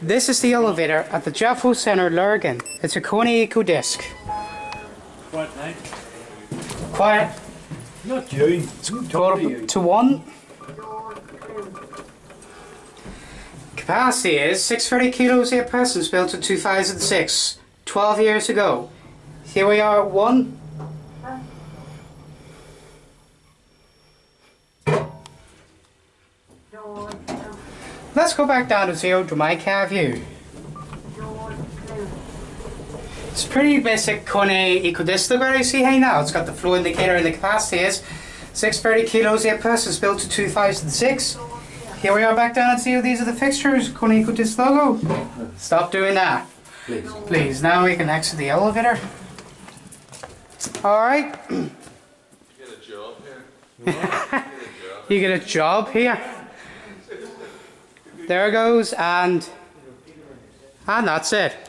This is the elevator at the Jethro Centre, Lurgan. It's a Kone Eco Disc. Quiet night? Quiet. Not you. Quarter to one. Capacity is 630 kilos, 8 persons, built in 2006, 12 years ago. Here we are at one. Let's go back down to zero to my car view. It's pretty basic Kone EcoDisc. Look what I see here now. It's got the flow indicator and the capacity is 630 kilos, 8 persons, built to 2006. Here we are back down at zero. These are the fixtures, Kone EcoDisc logo. Stop doing that. Please. Please, now we can exit the elevator. Alright, You Get a job here. you get a job here. There goes, and and that's it.